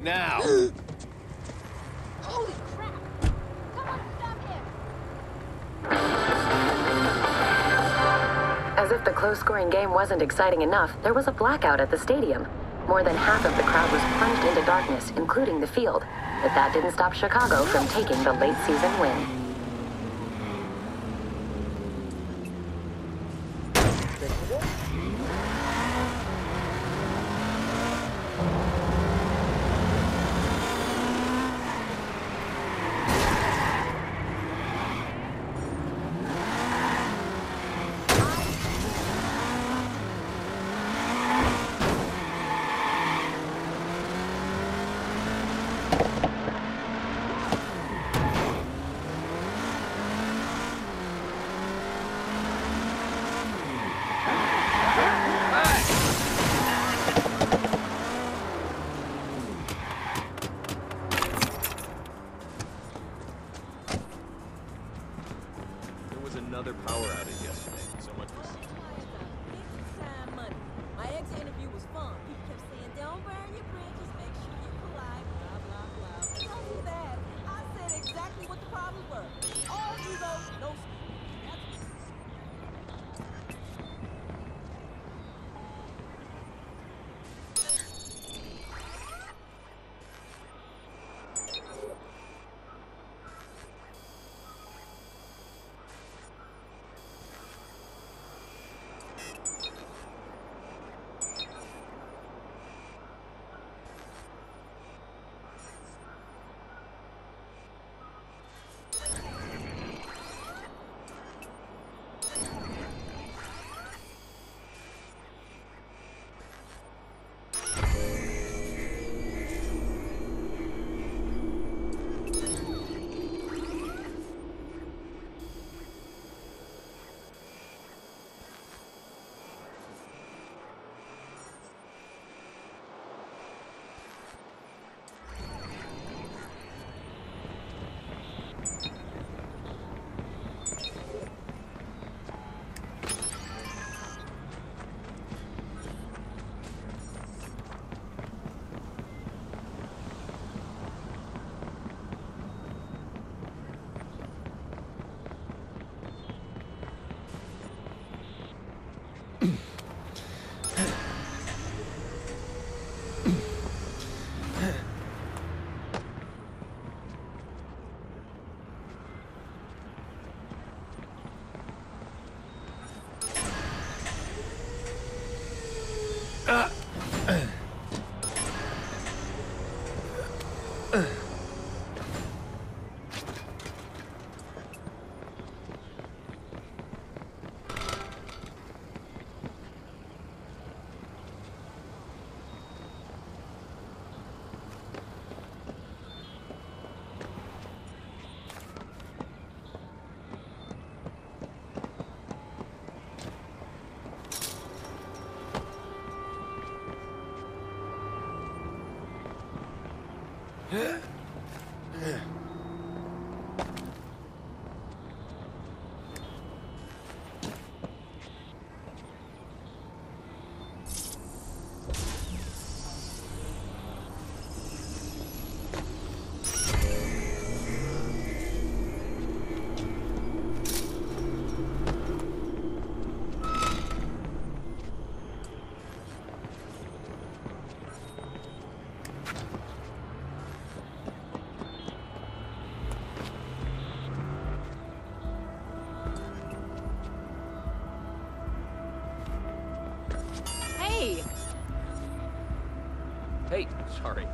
Now! Holy crap! Someone stop him! As if the close-scoring game wasn't exciting enough, there was a blackout at the stadium. More than half of the crowd was plunged into darkness, including the field. But that didn't stop Chicago from taking the late season win. There was another power outage yesterday. Hey! Huh? Hey, sorry.